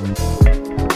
Bye.